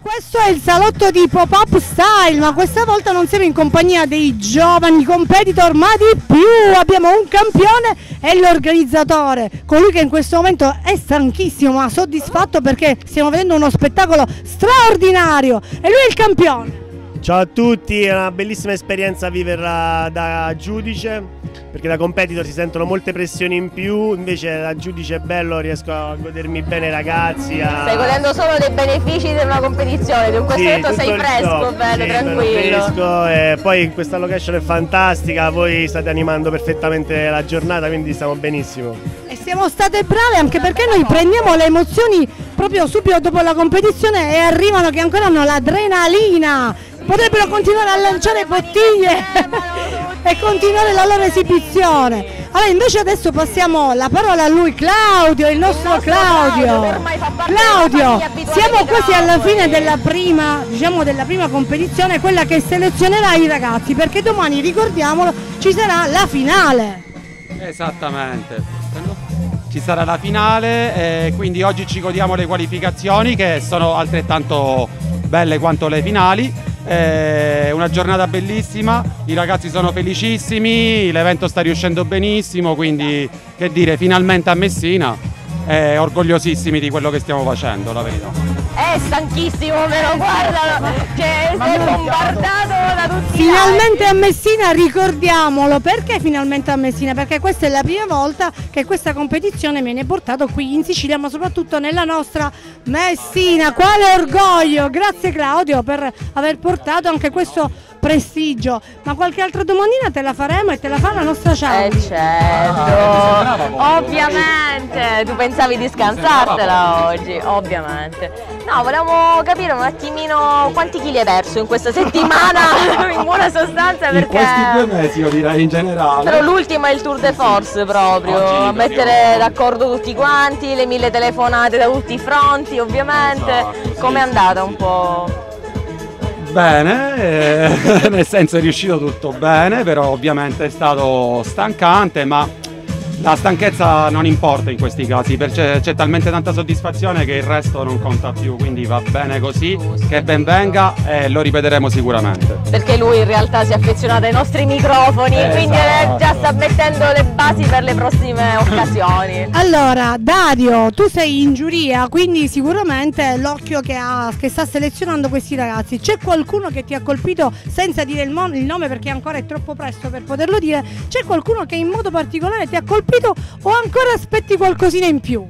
Questo è il salotto di Pop-Up Style, ma questa volta non siamo in compagnia dei giovani competitor, ma di più. Abbiamo un campione e l'organizzatore, colui che in questo momento è stanchissimo ma soddisfatto perché stiamo vedendo uno spettacolo straordinario. E lui è il campione. Ciao a tutti, è una bellissima esperienza viverla da giudice perché da competitor si sentono molte pressioni in più, invece da giudice è bello, riesco a godermi bene i ragazzi. A... Stai godendo solo dei benefici di una competizione, di un questo sì, sei fresco, bello, sì, tranquillo. Fresco, e poi questa location è fantastica, voi state animando perfettamente la giornata, quindi stiamo benissimo. E siamo state brave anche perché noi prendiamo le emozioni proprio subito dopo la competizione e arrivano che ancora hanno l'adrenalina potrebbero continuare a lanciare bottiglie e continuare la loro esibizione. Allora invece adesso passiamo la parola a lui, Claudio, il nostro, Claudio. Claudio, siamo quasi alla fine della prima, diciamo, della prima competizione, quella che selezionerà i ragazzi, perché domani, ricordiamolo, ci sarà la finale. Esattamente. Ci sarà la finale, e quindi oggi ci godiamo le qualificazioni che sono altrettanto belle quanto le finali è una giornata bellissima, i ragazzi sono felicissimi, l'evento sta riuscendo benissimo, quindi che dire, finalmente a Messina, eh, orgogliosissimi di quello che stiamo facendo, la verità è stanchissimo, però guarda, che si è bombardato da tutti. Finalmente a Messina, ricordiamolo, perché finalmente a Messina? Perché questa è la prima volta che questa competizione viene portata qui in Sicilia, ma soprattutto nella nostra Messina. Quale orgoglio! Grazie Claudio per aver portato anche questo prestigio. Ma qualche altra domandina te la faremo e te la fa la nostra ciao. Eh certo, ovviamente. Tu pensavi di scansartela oggi, ovviamente. No, volevamo capire un attimino quanti chili hai perso in questa settimana, in buona sostanza perché... In questi due mesi io direi in generale. Però l'ultimo è il tour de force proprio, a mettere d'accordo tutti quanti, le mille telefonate da tutti i fronti ovviamente. Esatto, Com'è sì, andata sì, un po'? Bene, eh, nel senso è riuscito tutto bene, però ovviamente è stato stancante, ma la stanchezza non importa in questi casi, perché c'è talmente tanta soddisfazione che il resto non conta più, quindi va bene così, che ben venga e lo ripeteremo sicuramente. Perché lui in realtà si è affezionato ai nostri microfoni, esatto. quindi già sta mettendo le basi per le prossime occasioni. Allora, Dario, tu sei in giuria, quindi sicuramente l'occhio che, che sta selezionando questi ragazzi, c'è qualcuno che ti ha colpito senza dire il, il nome perché ancora è troppo presto per poterlo dire, c'è qualcuno che in modo particolare ti ha colpito colpito o ancora aspetti qualcosina in più?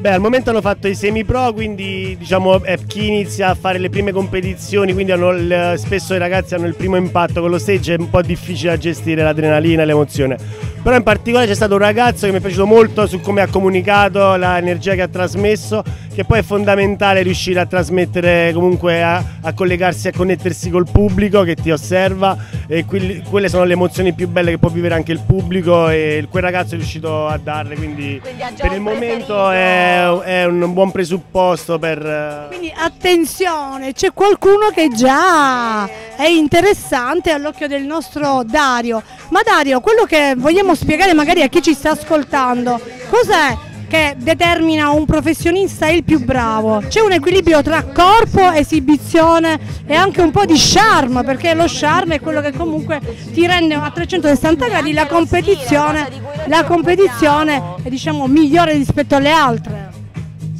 Beh, al momento hanno fatto i semi-pro, quindi diciamo è chi inizia a fare le prime competizioni, quindi il, spesso i ragazzi hanno il primo impatto con lo stage, è un po' difficile da gestire l'adrenalina e l'emozione. Però in particolare c'è stato un ragazzo che mi è piaciuto molto su come ha comunicato, l'energia che ha trasmesso che poi è fondamentale riuscire a trasmettere comunque a, a collegarsi a connettersi col pubblico che ti osserva. E quelli, quelle sono le emozioni più belle che può vivere anche il pubblico e quel ragazzo è riuscito a darle quindi, quindi per il momento è, è, un buon presupposto per quindi attenzione c'è qualcuno che già è interessante all'occhio del nostro Dario. Ma Dario quello che vogliamo spiegare magari a chi ci sta ascoltando cos'è che determina un professionista il più bravo. C'è un equilibrio tra corpo, esibizione e anche un po' di charme, perché lo charme è quello che comunque ti rende a 360 gradi la competizione, la competizione diciamo migliore rispetto alle altre.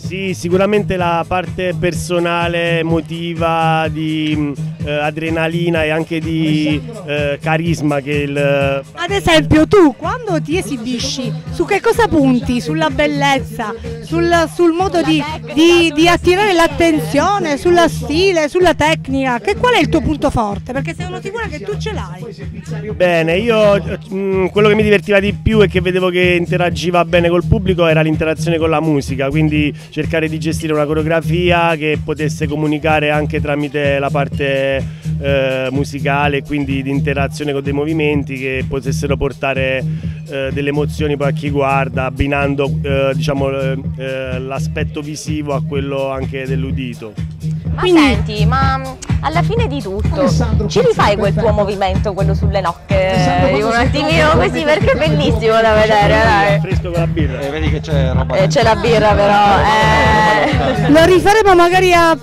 Sì, sicuramente la parte personale, emotiva, di eh, adrenalina e anche di eh, carisma che il... Ad esempio tu quando ti esibisci su che cosa punti? Sulla bellezza, sul, sul modo di, di, di attirare l'attenzione, sulla stile, sulla tecnica, che, qual è il tuo punto forte? Perché sono sicura che tu ce l'hai. Bene, io mh, mm, quello che mi divertiva di più e che vedevo che interagiva bene col pubblico era l'interazione con la musica, quindi cercare di gestire una coreografia che potesse comunicare anche tramite la parte eh, musicale, quindi di interazione con dei movimenti che potessero portare eh, delle emozioni poi a chi guarda, abbinando eh, diciamo, eh, l'aspetto visivo a quello anche dell'udito. Ma Quindi... senti, ma alla fine di tutto, ci rifai quel tuo movimento, quello sulle nocche, un attimino così perché è bellissimo da vedere. Dai. Fresco con la birra. Eh, vedi che c'è roba. Eh, c'è la birra però. Eh. Lo rifaremo magari a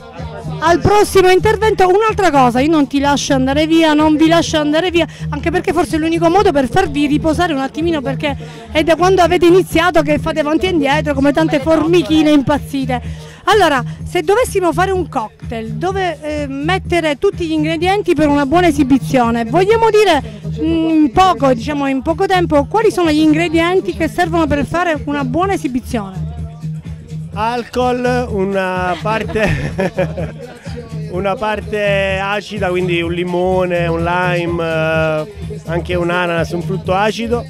al prossimo intervento. Un'altra cosa, io non ti lascio andare via, non vi lascio andare via, anche perché forse è l'unico modo per farvi riposare un attimino perché è da quando avete iniziato che fate avanti e indietro come tante formichine impazzite. Allora, se dovessimo fare un cocktail dove eh, mettere tutti gli ingredienti per una buona esibizione, vogliamo dire mm, in poco, diciamo in poco tempo, quali sono gli ingredienti che servono per fare una buona esibizione? Alcol, una parte, una parte acida, quindi un limone, un lime, eh, anche un ananas, un frutto acido.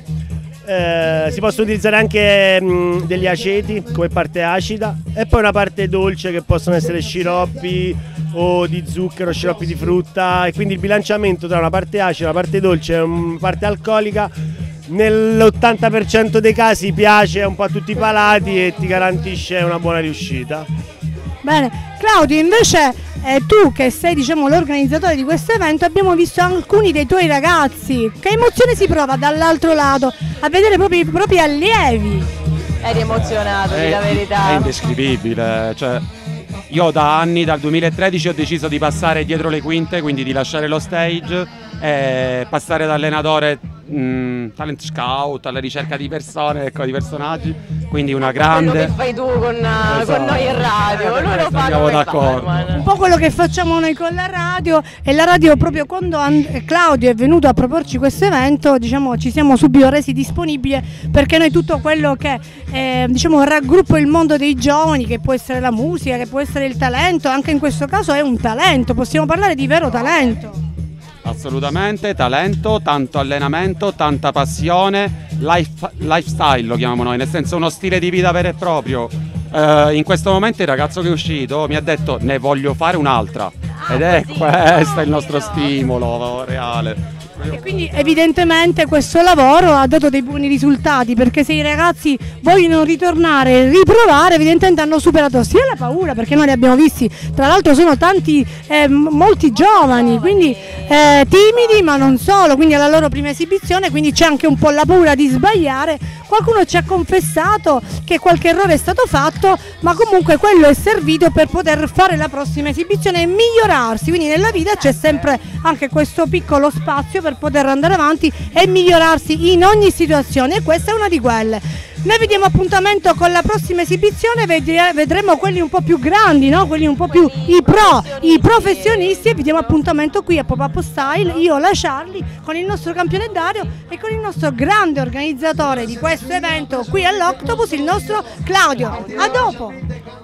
Eh, si possono utilizzare anche mh, mm, degli aceti come parte acida e poi una parte dolce che possono essere sciroppi o di zucchero, sciroppi di frutta. E quindi il bilanciamento tra una parte acida, una parte dolce e una parte alcolica nell'80% dei casi piace un po' a tutti i palati e ti garantisce una buona riuscita. Bene, Claudio invece eh, tu che sei diciamo, l'organizzatore di questo evento abbiamo visto alcuni dei tuoi ragazzi. Che emozione si prova dall'altro lato a vedere proprio i propri allievi? Eri emozionato, è, di la verità. È indescrivibile. Cioè, io da anni, dal 2013, ho deciso di passare dietro le quinte, quindi di lasciare lo stage e passare da allenatore mh, talent scout, alla ricerca di persone, ecco, di personaggi, quindi una grande... Quello che fai tu con, esatto. con noi in radio, lui lo fa Andiamo d'accordo. Un po' quello che facciamo noi con la radio e la radio proprio quando Claudio è venuto a proporci questo evento, diciamo ci siamo subito resi disponibili perché noi tutto quello che eh, diciamo raggruppa il mondo dei giovani, che può essere la musica, che può essere il talento, anche in questo caso è un talento, possiamo parlare di vero talento. Assolutamente, talento, tanto allenamento, tanta passione, life, lifestyle lo chiamiamo noi, nel senso uno stile di vita vero e proprio. Eh, in questo momento il ragazzo che è uscito mi ha detto ne voglio fare un'altra ed è questo il nostro stimolo reale. E quindi evidentemente questo lavoro ha dato dei buoni risultati perché se i ragazzi vogliono ritornare e riprovare evidentemente hanno superato sia la paura perché noi li abbiamo visti, tra l'altro sono tanti, eh, molti giovani, quindi eh, timidi ma non solo, quindi alla loro prima esibizione, quindi c'è anche un po' la paura di sbagliare, qualcuno ci ha confessato che qualche errore è stato fatto ma comunque quello è servito per poter fare la prossima esibizione e migliorarsi, quindi nella vita c'è sempre anche questo piccolo spazio per poter andare avanti e migliorarsi in ogni situazione e questa è una di quelle. Noi vediamo appuntamento con la prossima esibizione, vedremo quelli un po' più grandi, no? quelli un po' più i pro, i professionisti e vediamo appuntamento qui a Pop-Up Style, io, la Charlie, con il nostro campione Dario e con il nostro grande organizzatore di questo evento qui all'Octopus, il nostro Claudio. A dopo!